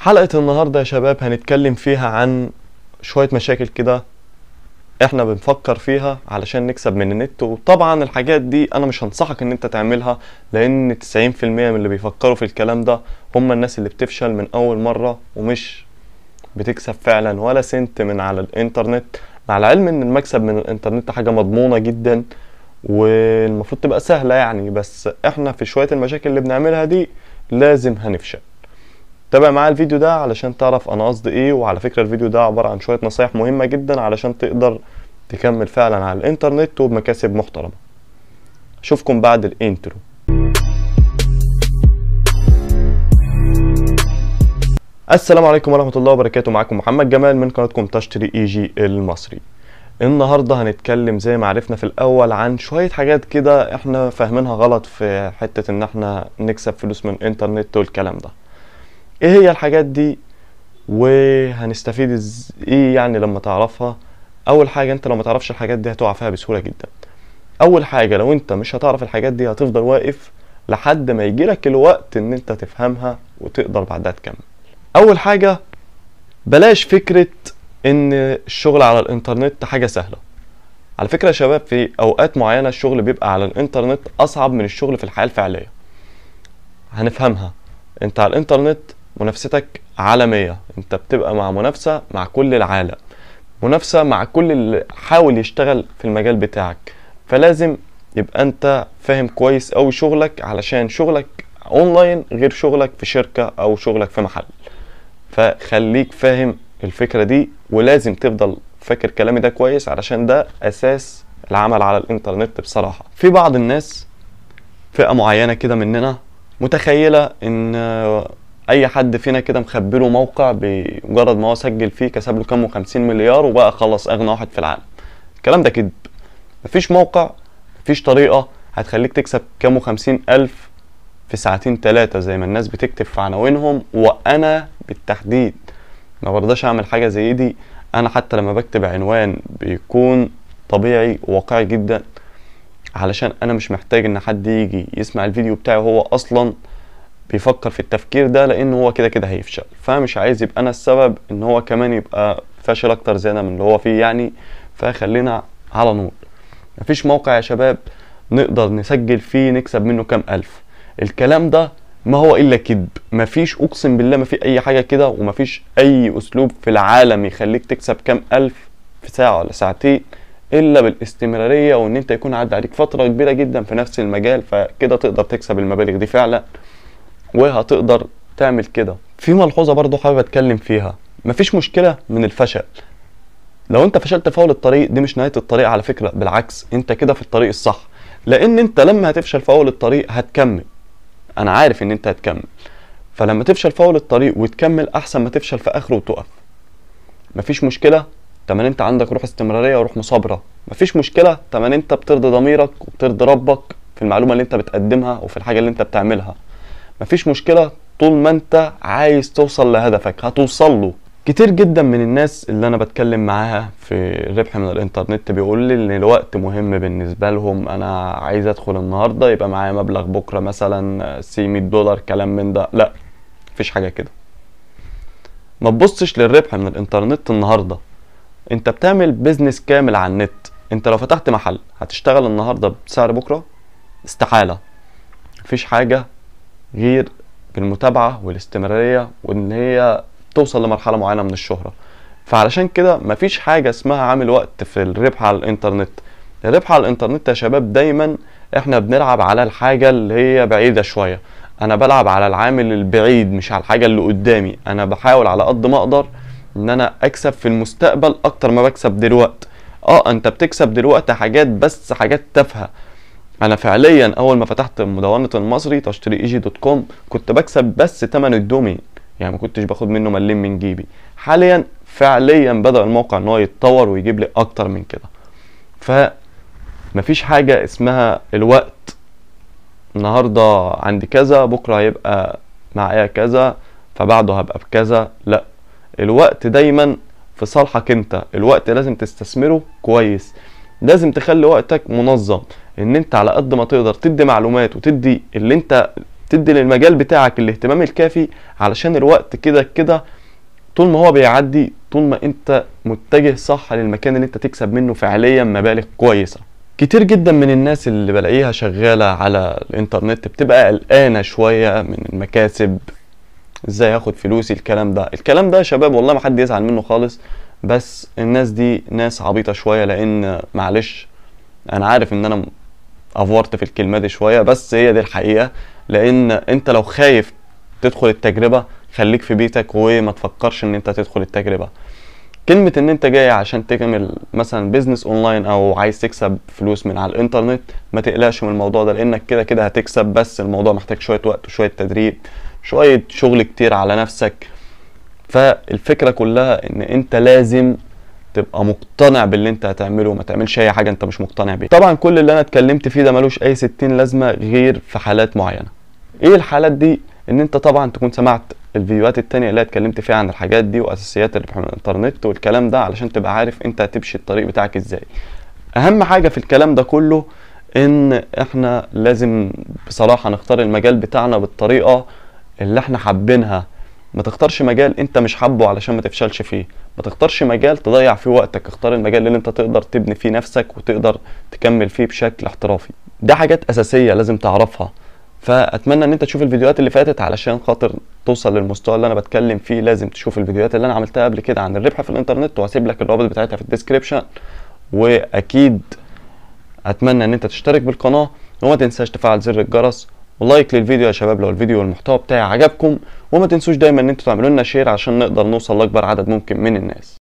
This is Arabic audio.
حلقة النهاردة يا شباب هنتكلم فيها عن شوية مشاكل كده إحنا بنفكر فيها علشان نكسب من النت وطبعا الحاجات دي أنا مش هنصحك إن أنت تعملها لأن 90% من اللي بيفكروا في الكلام ده هم الناس اللي بتفشل من أول مرة ومش بتكسب فعلا ولا سنت من على الإنترنت. مع العلم إن المكسب من الإنترنت حاجة مضمونة جدا والمفروض تبقى سهلة يعني بس إحنا في شوية المشاكل اللي بنعملها دي لازم هنفشل. تابع معايا الفيديو ده علشان تعرف أنا قصدي إيه وعلى فكرة الفيديو ده عبارة عن شوية نصايح مهمة جدا علشان تقدر تكمل فعلا على الإنترنت وبمكاسب محترمة. أشوفكم بعد ال intro. السلام عليكم ورحمة الله وبركاته. معاكم محمد جمال من قناتكم تشتري EG المصري. النهارده هنتكلم زي ما عرفنا في الأول عن شوية حاجات كده إحنا فاهمينها غلط في حتة إن إحنا نكسب فلوس من الانترنت والكلام ده. إيه هي الحاجات دي؟ وهنستفيد إز- إيه يعني لما تعرفها؟ أول حاجة أنت لو ما تعرفش الحاجات دي هتقع فيها بسهولة جدا. أول حاجة لو أنت مش هتعرف الحاجات دي هتفضل واقف لحد ما يجيلك الوقت إن أنت تفهمها وتقدر بعدها تكمل. أول حاجة بلاش فكرة إن الشغل على الإنترنت حاجة سهلة. على فكرة يا شباب في أوقات معينة الشغل بيبقى على الإنترنت أصعب من الشغل في الحياة الفعلية. هنفهمها. أنت على الإنترنت منافستك عالمية. انت بتبقى مع منافسة مع كل العالم. منافسة مع كل اللي حاول يشتغل في المجال بتاعك. فلازم يبقى انت فاهم كويس أوي شغلك علشان شغلك اونلاين غير شغلك في شركة أو شغلك في محل. فخليك فاهم الفكرة دي ولازم تفضل فاكر كلامي ده كويس علشان ده أساس العمل على الإنترنت بصراحة. في بعض الناس فئة معينة كده مننا متخيلة إن أي حد فينا كده مخبله موقع بمجرد ما هو سجل فيه كسب له كام وخمسين مليار وبقى خلاص أغنى واحد في العالم. الكلام ده كذب. مفيش موقع مفيش طريقة هتخليك تكسب كام وخمسين ألف في ساعتين تلاتة زي ما الناس بتكتب في عناوينهم وأنا بالتحديد ما برضاش أعمل حاجة زي دي. أنا حتى لما بكتب عنوان بيكون طبيعي وواقعي جدا علشان أنا مش محتاج إن حد يجي يسمع الفيديو بتاعي وهو أصلا بيفكر في التفكير ده لأن هو كده كده هيفشل. فمش عايز يبقى أنا السبب إن هو كمان يبقى فاشل أكتر زيادة من اللي هو فيه يعني فخلينا على نور. مفيش موقع يا شباب نقدر نسجل فيه نكسب منه كام ألف. الكلام ده ما هو إلا كذب. مفيش أقسم بالله ما في أي حاجة كده ومفيش أي أسلوب في العالم يخليك تكسب كام ألف في ساعة ولا ساعتين إلا بالاستمرارية وإن أنت يكون عدى عليك فترة كبيرة جدا في نفس المجال فكده تقدر تكسب المبالغ دي فعلا. وهتقدر تعمل كده. في ملحوظة برضو حابب أتكلم فيها. مفيش مشكلة من الفشل. لو أنت فشلت في أول الطريق دي مش نهاية الطريق على فكرة. بالعكس أنت كده في الطريق الصح. لأن أنت لما هتفشل في أول الطريق هتكمل. أنا عارف إن أنت هتكمل. فلما تفشل في أول الطريق وتكمل أحسن ما تفشل في آخره وتقف. مفيش مشكلة. تمام أنت عندك روح استمرارية وروح مثابره مفيش مشكلة. تمام أنت بترضي ضميرك وبترضي ربك في المعلومة اللي أنت بتقدمها وفي الحاجة اللي أنت بتعملها. مفيش مشكلة طول ما انت عايز توصل لهدفك هتوصل له. كتير جدا من الناس اللي أنا بتكلم معاها في الربح من الإنترنت بيقول لي إن الوقت مهم بالنسبة لهم أنا عايز أدخل النهارده يبقى معايا مبلغ بكرة مثلا سي 100 دولار كلام من ده. لا مفيش حاجة كده. ما تبصش للربح من الإنترنت النهارده. أنت بتعمل بيزنس كامل على النت. أنت لو فتحت محل هتشتغل النهارده بسعر بكرة؟ استحالة. مفيش حاجة غير بالمتابعة والاستمرارية وإن هي توصل لمرحلة معينة من الشهرة. فعلشان كده مفيش حاجة اسمها عامل وقت في الربح على الإنترنت. الربح على الإنترنت يا شباب دايما إحنا بنلعب على الحاجة اللي هي بعيدة شوية. أنا بلعب على العامل البعيد مش على الحاجة اللي قدامي. أنا بحاول على قد ما أقدر إن أنا أكسب في المستقبل أكتر ما بكسب دلوقتي آه أنت بتكسب دلوقتي حاجات بس حاجات تافهة. أنا فعليا أول ما فتحت مدونة المصري تشتري EG dot com كنت بكسب بس تمن ال domain يعني ما كنتش باخد منه مليم من جيبي. حاليا فعليا بدأ الموقع إن هو يتطور ويجيب لي أكتر من كده. ف مفيش حاجة اسمها الوقت. النهاردة عندي كذا بكرة هيبقى معايا كذا فبعده هبقى بكذا لا الوقت دايما في صالحك أنت. الوقت لازم تستثمره كويس. لازم تخلي وقتك منظم. إن أنت على قد ما تقدر تدي معلومات وتدي اللي أنت تدي للمجال بتاعك الاهتمام الكافي علشان الوقت كده كده طول ما هو بيعدي طول ما أنت متجه صح للمكان اللي أنت تكسب منه فعليا مبالغ كويسة. كتير جدا من الناس اللي بلاقيها شغالة على الإنترنت بتبقى قلقانة شوية من المكاسب إزاي اخد فلوسي الكلام ده. الكلام ده شباب والله ما حد يزعل منه خالص بس الناس دي ناس عبيطة شوية لأن معلش أنا عارف إن أنا افورت في الكلمة دي شوية بس هي دي الحقيقة. لأن أنت لو خايف تدخل التجربة خليك في بيتك وما تفكرش إن أنت تدخل التجربة. كلمة إن أنت جاي عشان تعمل مثلا business online أو عايز تكسب فلوس من على الإنترنت ما تقلقش من الموضوع ده لأنك كده كده هتكسب بس الموضوع محتاج شوية وقت وشوية تدريب شوية شغل كتير على نفسك. فالفكرة كلها إن أنت لازم تبقى مقتنع باللي انت هتعمله وما تعملش أي حاجة انت مش مقتنع بيها. طبعا كل اللي أنا اتكلمت فيه ده ملوش أي ستين لازمة غير في حالات معينة. إيه الحالات دي؟ إن أنت طبعا تكون سمعت الفيديوهات التانية اللي اتكلمت فيها عن الحاجات دي وأساسيات الإنترنت والكلام ده علشان تبقى عارف أنت هتمشي الطريق بتاعك إزاي. أهم حاجة في الكلام ده كله إن إحنا لازم بصراحة نختار المجال بتاعنا بالطريقة اللي إحنا حابينها. ما تختارش مجال انت مش حابه علشان ما تفشلش فيه. ما تختارش مجال تضيع فيه وقتك. اختار المجال اللي انت تقدر تبني فيه نفسك وتقدر تكمل فيه بشكل احترافي. ده حاجات أساسية لازم تعرفها. فأتمنى إن أنت تشوف الفيديوهات اللي فاتت علشان خاطر توصل للمستوى اللي أنا بتكلم فيه. لازم تشوف الفيديوهات اللي أنا عملتها قبل كده عن الربح في الإنترنت وهسيب لك الرابط بتاعتها في ال description. وأكيد أتمنى إن أنت تشترك بالقناة. وما تنساش تفعل زر الجرس و like للفيديو يا شباب لو الفيديو والمحتوى بتاعي عجبكم وما تنسوش دايما إن أنتوا تعملوا لنا share عشان نقدر نوصل لأكبر عدد ممكن من الناس.